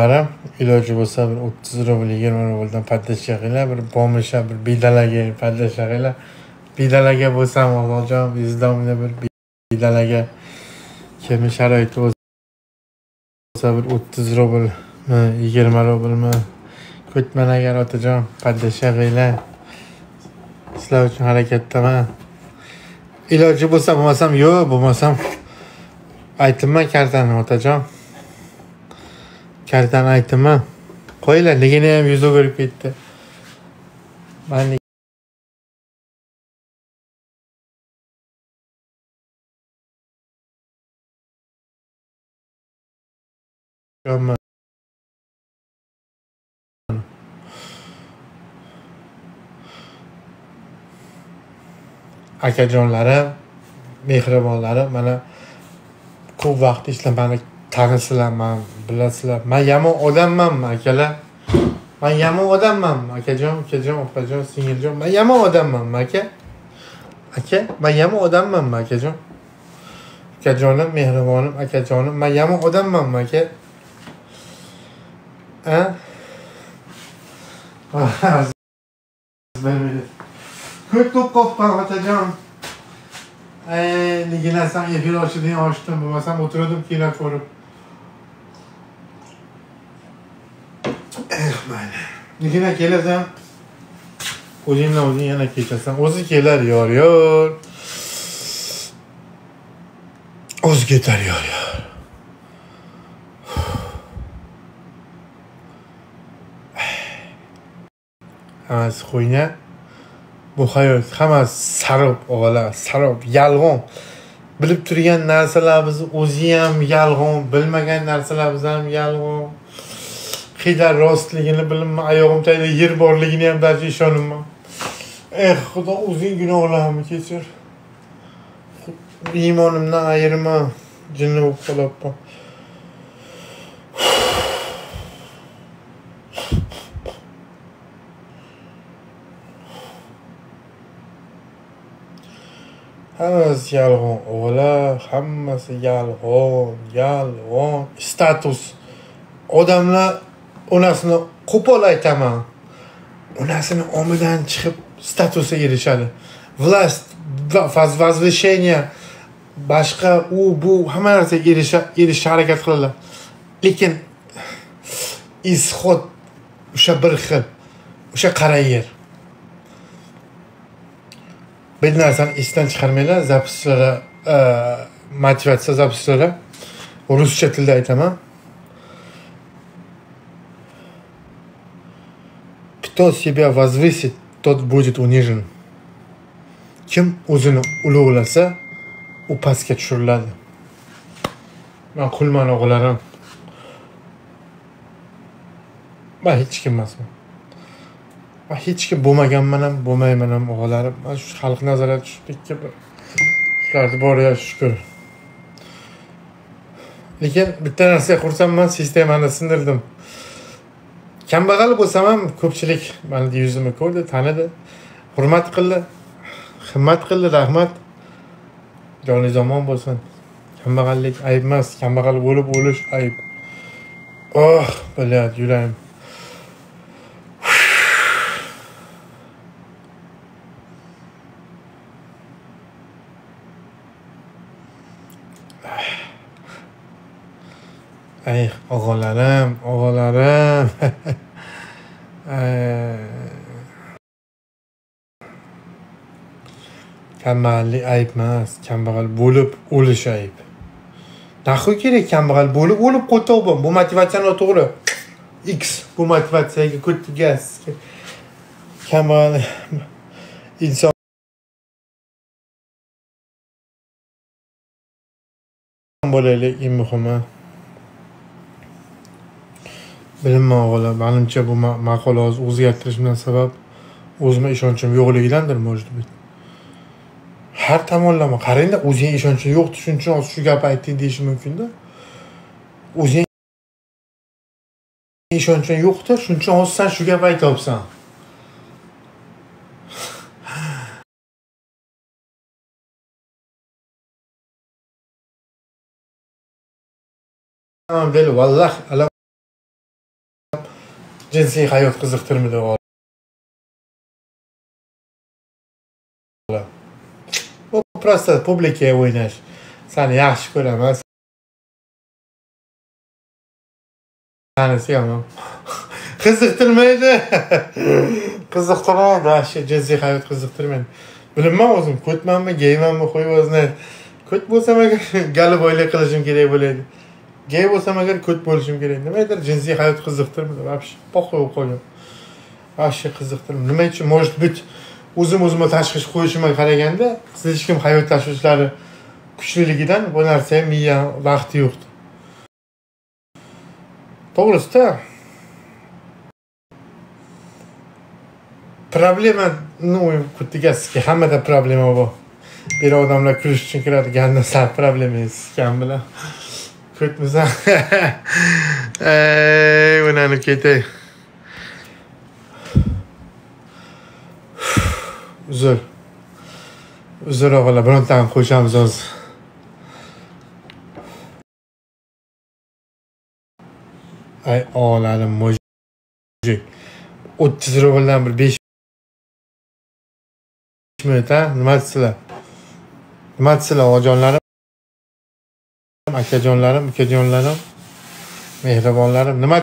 qarab iloji bo'lsa bir o'ttiz rubl yigirma rubldan поддержка qilinglar bir помощь bir bidalaga поддержка qilinglar bidalaga bo'lsam o'g'iljon izdamda bir bidalaga kimi sharoiti bo'lsa bir o'ttiz rublmi yigirma rublmi ko'tman agar otajon поддержка qilinglar sizlar uchun harakatdaman. Iloji bo'lsa bo'lmasam yo'q bo'lmasam aytibman kartani otajon. Kartani aytibman qo'yinglar ligini ham yuzi o'girib ketdi. Man yomon. Akajonlarim mehribonlarim mana ko'p vaqt ishlamani tanisizlar man bilasizlar. Man yomon odammanmi akalar. Man yomon odammanmi akajon ukajon opajon singiljon man yomon odammanmi aka. Aka man yomon odammanmi akajon. Ukajonim mehribonim akajonim. Man yomon odammanmi aka. Ko'p qolibman otajon liginasam efir ochilding ochdim bo'lmasam o'tirdim kino ko'rib mayli kelasan kelasan o'zingdan o'zing yana kechasan o'zi kelar yor yor o'zi ketar yor yor hammasi xuyna bu hayot hammasi sarob o'g'illar sarob yolg'on bilib turgan narsalarimiz o'zi ham yolg'on bilmagan narsalarimiz ham yolg'on qiyda rostligini bilinma oyog'im tagida yer borligini ham barcha ishonibman. Eh xudo o'zing gunohlarimni kechir. Iymonimdan ayirma jinni bo'lib qolyapman. Hammasi yolg'on o'g'illar hammasi yolg'on yolg'on status. Odamlar onasini qo'pol aytaman. Onasini omidan chiqib statusga erishadi. Власть возвышение boshqa u bu hamma narsaga erishishga harakat qiladilar. Lekin исход o'sha bir xil o'sha qara yer. Bir narsani esdan chiqarmanglar zapislarda e, motivatsiya zapislarda ruscha tilda aytaman. Кто себя возвысит тот будет унижен. Kim o'zini ulug'lasa u pastga tushiriladi man qulman o'g'illarim man hech kim emasman man hech kim bo'lmaganman ham bo'lmayman ham o'g'illarim man shu xalq nazariga tushibdikki bir shularni boriga shukur lekin bitta narsaga xursandman sistemani sindirdim kambag'al bo'lsam ham ko'pchilik mani yuzimni ko'rdi tanidi. Hurmat qildi himmat qildi rahmat. Jonizomon bo'lsin. Kambag'allik ayb emas kambag'al bo'lib o'lish ayb. Oh блядь yuragim ah. Ay og'alarim og'alarim kambag'allik ayb emas kambag'al bo'lib o'lish ayb. Nahvi kerak kambag'al bo'lib o'lib qo'ytovdim bu motivatsiya noto'g'ri. X bu motivatsiyaga ko'tdi gaz. Kambag'al inson bo'laylik eng muhimi. Bilinma o'g'illar manimcha bu maqola hozir o'zgartirishimdan sabab o'zimga ishonchim yo'qligidandir может быть har tomonlama qarangda o'zingga ishonching yo'qdi shuning uchun hozir shu gapni aytding deyishi mumkinda. O'zing ishonching yo'qda shuning uchun hozir san shu gapni aytyapsan. Vallah jinsiy hayot qiziqtirmadi bu просто publikaga o'ynash. Sani yaxshi ko'raman. Sani sevaman qiziqtirmaydi. Qiziqtirmaydi вообще jinsiy hayot qiziqtirmaydi. Bilmayman o'zim ko'tmanmi geymanmi хуй его знает ko't bo'lsam agar galiboylik qilishim kerak bo'ladi. Gey bo'lsam agar ko't bo'lishim kerak nimagadir jinsiy hayot qiziqtirmadi вообще похуй bo'lib qolgan вообще qiziqtirmadi nima uchun может быть o'zim o'zimga tashxish qo'yishimga qaraganda siz hech kim hayot tashvishlari kuchliligidan bu narsa miya vaqti yo'q. To'g'risida problema ну kutigaski hammada problema bor. Bir odamlar kulish uchun kiradigan sal problema kam bilan. Ko'tmisan ey bunani ketay uzr uzr o'g'illar birontani qo'shamiz hozir ay o'g'larim mujik o'ttiz rubldan bir besh minut ha? Nima desizlar? nima desizlar, onajonlarim akajonlarim ukajonlarim mehribonlarim nima